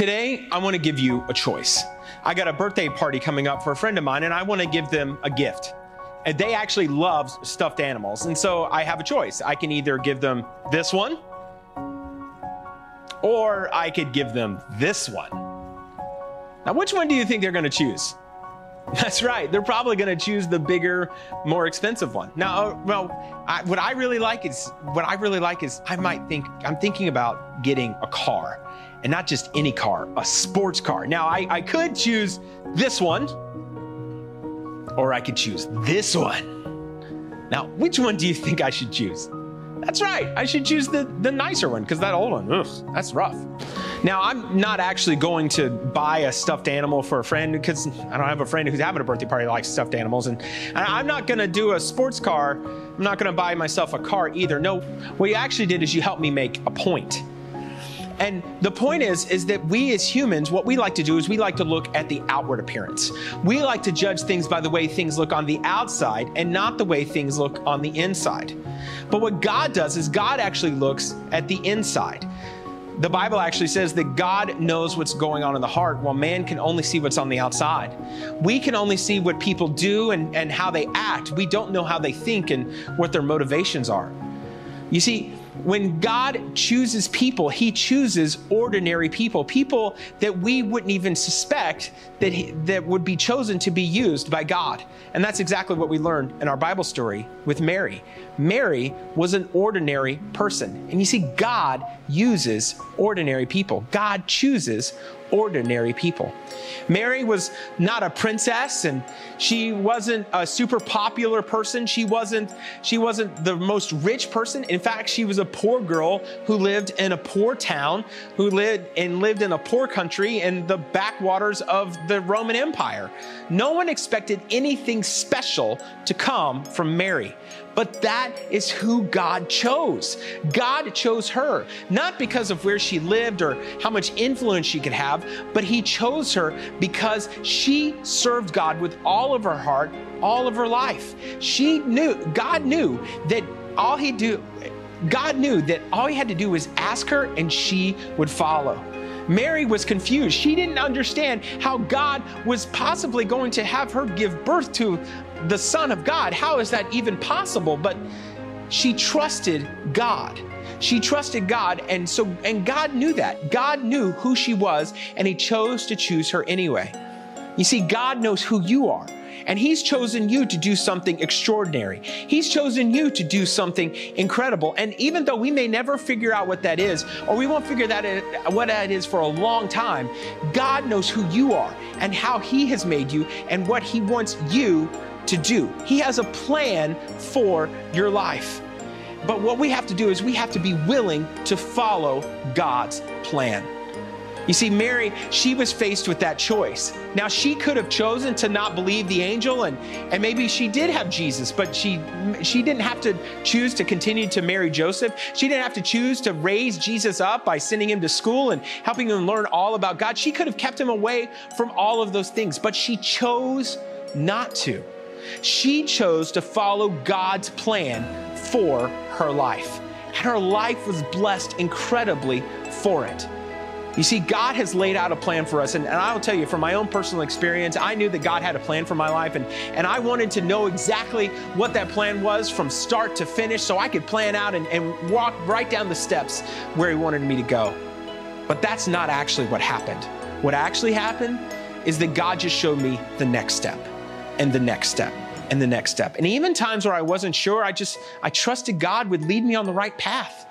I want to give you a choice. I got a birthday party coming up for a friend of mine, and I want to give them a gift. And they actually love stuffed animals. And so I have a choice. I can either give them this one, or I could give them this one. Now, which one do you think they're going to choose? That's right. They're probably going to choose the bigger, more expensive one. Now, uh, well, I, what I really like is what I really like is I might think I'm thinking about getting a car, and not just any car, a sports car. Now, I, I could choose this one, or I could choose this one. Now, which one do you think I should choose? That's right. I should choose the, the nicer one because that old one, ugh, that's rough. Now, I'm not actually going to buy a stuffed animal for a friend because I don't have a friend who's having a birthday party that likes stuffed animals. And, and I'm not going to do a sports car. I'm not going to buy myself a car either. No, what you actually did is you helped me make a point. And the point is, is that we as humans, what we like to do is we like to look at the outward appearance. We like to judge things by the way things look on the outside and not the way things look on the inside. But what God does is God actually looks at the inside. The Bible actually says that God knows what's going on in the heart while man can only see what's on the outside. We can only see what people do and, and how they act. We don't know how they think and what their motivations are. You see, when God chooses people, He chooses ordinary people, people that we wouldn't even suspect that, he, that would be chosen to be used by God. And that's exactly what we learned in our Bible story with Mary. Mary was an ordinary person. And you see, God uses ordinary people, God chooses ordinary people. Mary was not a princess and she wasn't a super popular person. She wasn't she wasn't the most rich person. In fact, she was a poor girl who lived in a poor town, who lived and lived in a poor country in the backwaters of the Roman Empire. No one expected anything special to come from Mary. But that is who God chose. God chose her, not because of where she lived or how much influence she could have, but He chose her because she served God with all of her heart, all of her life. She knew, God knew that all He do, God knew that all He had to do was ask her and she would follow. Mary was confused. She didn't understand how God was possibly going to have her give birth to the Son of God. How is that even possible? But she trusted God. She trusted God, and so and God knew that. God knew who she was, and He chose to choose her anyway. You see, God knows who you are. And He's chosen you to do something extraordinary. He's chosen you to do something incredible. And even though we may never figure out what that is, or we won't figure that out what that is for a long time, God knows who you are and how He has made you and what He wants you to do. He has a plan for your life. But what we have to do is we have to be willing to follow God's plan. You see, Mary, she was faced with that choice. Now, she could have chosen to not believe the angel, and, and maybe she did have Jesus, but she, she didn't have to choose to continue to marry Joseph. She didn't have to choose to raise Jesus up by sending him to school and helping him learn all about God. She could have kept him away from all of those things, but she chose not to. She chose to follow God's plan for her life, and her life was blessed incredibly for it. You see, God has laid out a plan for us. And, and, I will tell you, from my own personal experience, I knew that God had a plan for my life. And, and I wanted to know exactly what that plan was from start to finish so I could plan out and, and walk right down the steps where He wanted me to go. But that's not actually what happened. What actually happened is that God just showed me the next step and the next step and the next step. And even times where I wasn't sure, I just, I trusted God would lead me on the right path.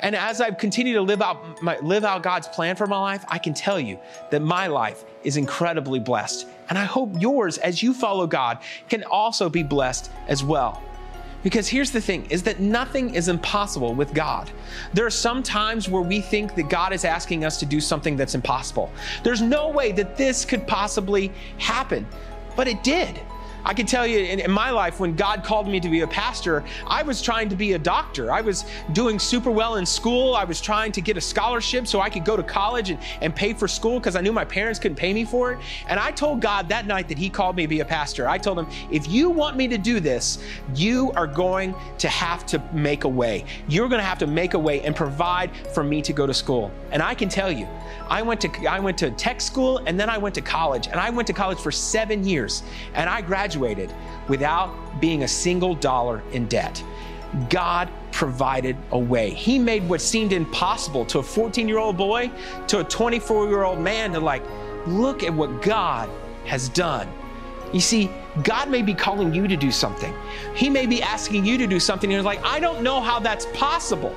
And as I've continued to live out, my, live out God's plan for my life, I can tell you that my life is incredibly blessed. And I hope yours, as you follow God, can also be blessed as well. Because here's the thing is that nothing is impossible with God. There are some times where we think that God is asking us to do something that's impossible. There's no way that this could possibly happen, but it did. I can tell you in, in, my life, when God called me to be a pastor, I was trying to be a doctor. I was doing super well in school. I was trying to get a scholarship so I could go to college and, and pay for school because I knew my parents couldn't pay me for it. And I told God that night that He called me to be a pastor, I told Him, if you want me to do this, you are going to have to make a way. You're going to have to make a way and provide for me to go to school. And I can tell you, I went to I went to tech school and then I went to college and I went to college for 7 years and I graduated without being a single dollar in debt. God provided a way. He made what seemed impossible to a 14-year-old boy to a 24-year-old man to like look at what God has done. You see, God may be calling you to do something. He may be asking you to do something. And you're like, I don't know how that's possible.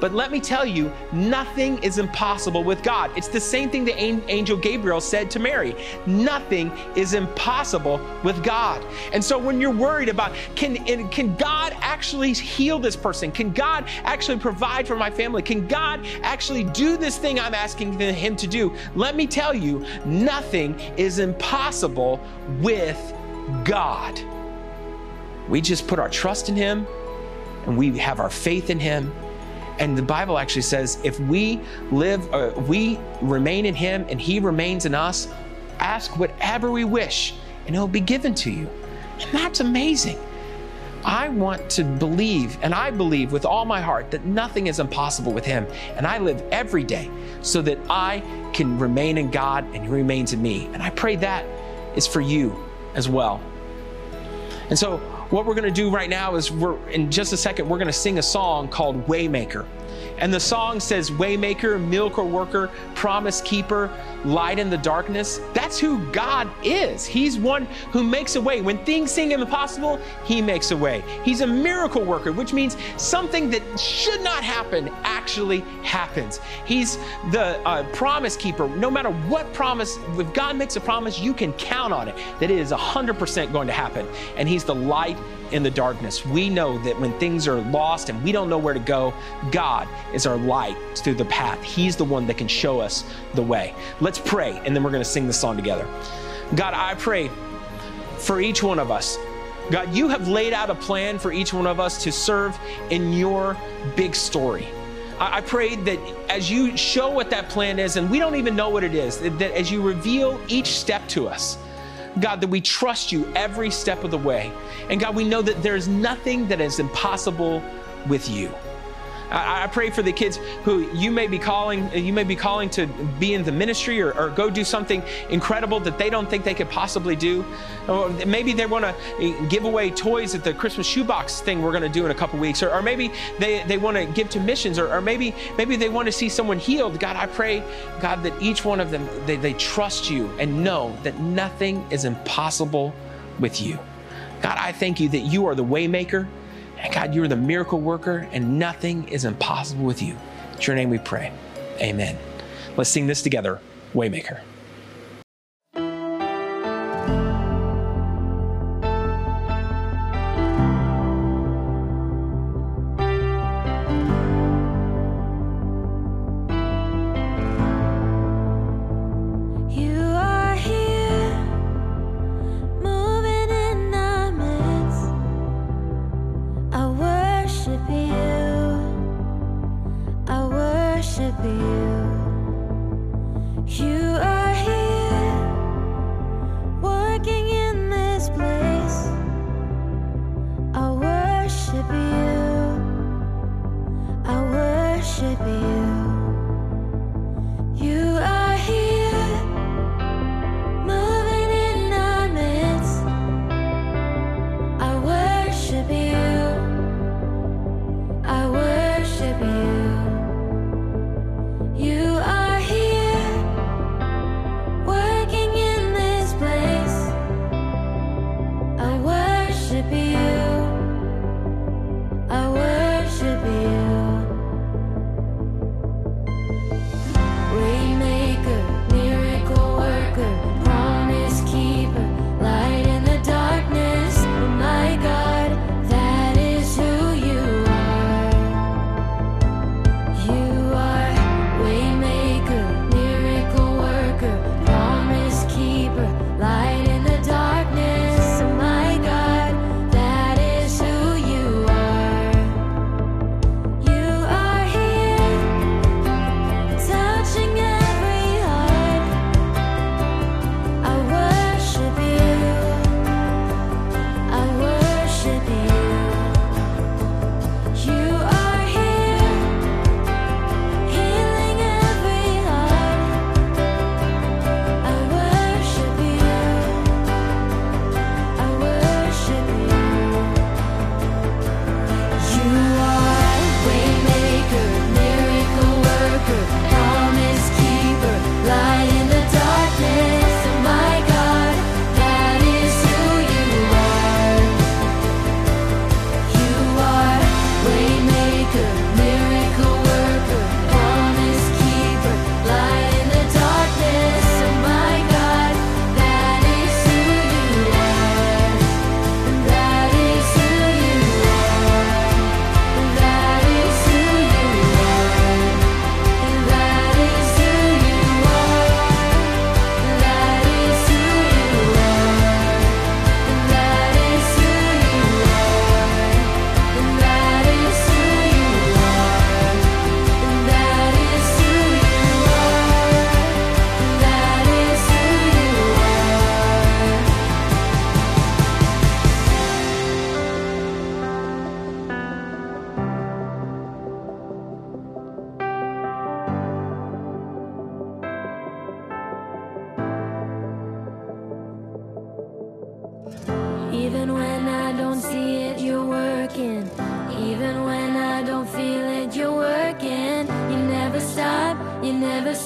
But let me tell you, nothing is impossible with God. It's the same thing that angel Gabriel said to Mary. Nothing is impossible with God. And so when you're worried about can can God actually heal this person? Can God actually provide for my family? Can God actually do this thing I'm asking him to do? Let me tell you, nothing is impossible with God. We just put our trust in him and we have our faith in him and the Bible actually says if we live, uh, we remain in Him and He remains in us, ask whatever we wish and it'll be given to you. And that's amazing. I want to believe, and I believe with all my heart that nothing is impossible with Him. And I live every day so that I can remain in God and He remains in me. And I pray that is for you as well. And so, what we're going to do right now is we're in just a second we're going to sing a song called Waymaker. And the song says Waymaker, miracle worker, promise keeper, light in the darkness. That's who God is. He's one who makes a way. When things seem impossible, He makes a way. He's a miracle worker, which means something that should not happen actually happens. He's the uh, promise keeper. No matter what promise, if God makes a promise, you can count on it that it is 100% going to happen. And He's the light in the darkness. We know that when things are lost and we don't know where to go, God is our light through the path. He's the one that can show us the way. Let's pray, and then we're going to sing this song together. God, I pray for each one of us. God, you have laid out a plan for each one of us to serve in your big story. I pray that as you show what that plan is, and we don't even know what it is, that as you reveal each step to us, God, that we trust you every step of the way. And God, we know that there's nothing that is impossible with you. I, I, pray for the kids who you may be calling, you may be calling to be in the ministry or, or go do something incredible that they don't think they could possibly do. Or maybe they want to eh, give away toys at the Christmas shoebox thing we're going to do in a couple weeks, or, or, maybe they, they want to give to missions, or, or maybe maybe they want to see someone healed. God, I pray, God, that each one of them they, they trust you and know that nothing is impossible with you. God, I thank you that you are the waymaker and God, you're the miracle worker, and nothing is impossible with you. It's your name we pray. Amen. Let's sing this together Waymaker.